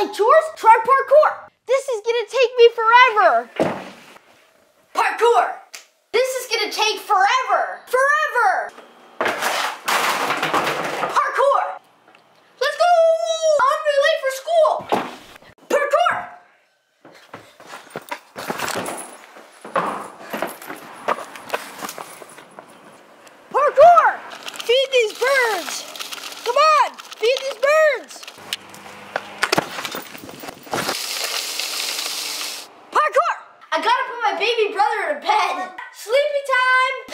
like chores? Try parkour. This is gonna take me forever. Parkour. This is gonna take forever. Baby brother to bed. Sleepy time!